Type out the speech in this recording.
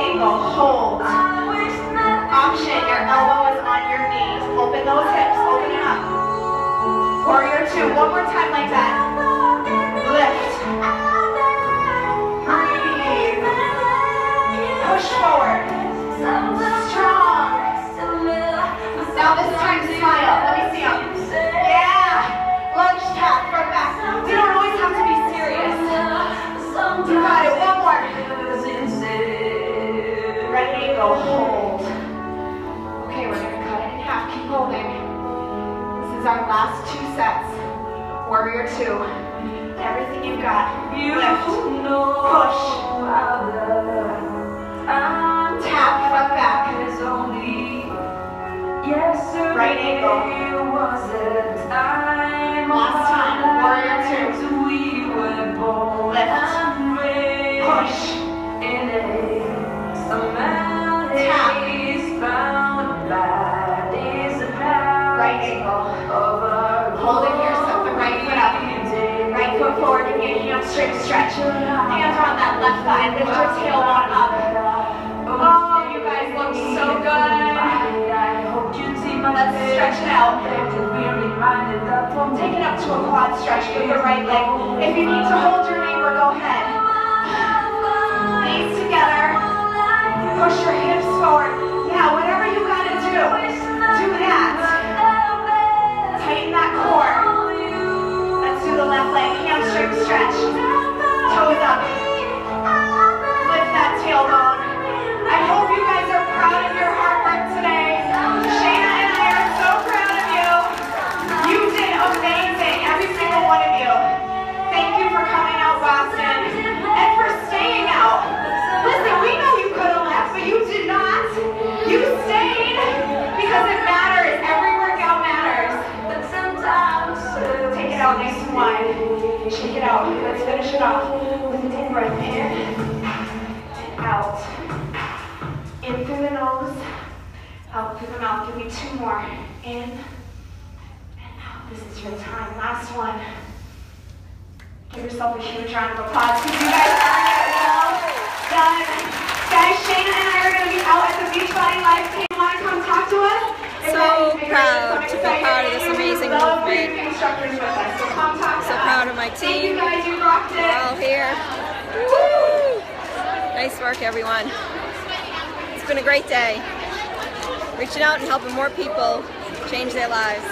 angle, hold. Option, your elbow is on your knees. Open those hips, open it up. Warrior two, one more time like that. Lift. Breathe. Push forward. Hold. Okay, we're gonna cut it in half. Keep holding. This is our last two sets. Warrior two. Everything you've got. Lift. Push. Um, tap from back. Right angle. Get hamstring stretch. Hands are on that left thigh. Lift your tailbone up. Oh, you guys look so good. Let's stretch it out. Take it up to a quad stretch with your right leg. If you need to hold your neighbor, go ahead. And wide. Shake it out. Let's finish it off with a deep breath in and out. In through the nose, out through the mouth. Give me two more. In and out. This is your time. Last one. Give yourself a huge round of applause because you guys well done. Guys, Shayna and I are going to be out at the Beachbody Life. Do you want to come talk to us? And So then figure proud out to be some part of exciting this and we amazing love movement. instructors with us. So come talk to So us. proud of my Thank you team. guys. You rocked it. We're all here. Woo! Nice work, everyone. It's been a great day. Reaching out and helping more people change their lives.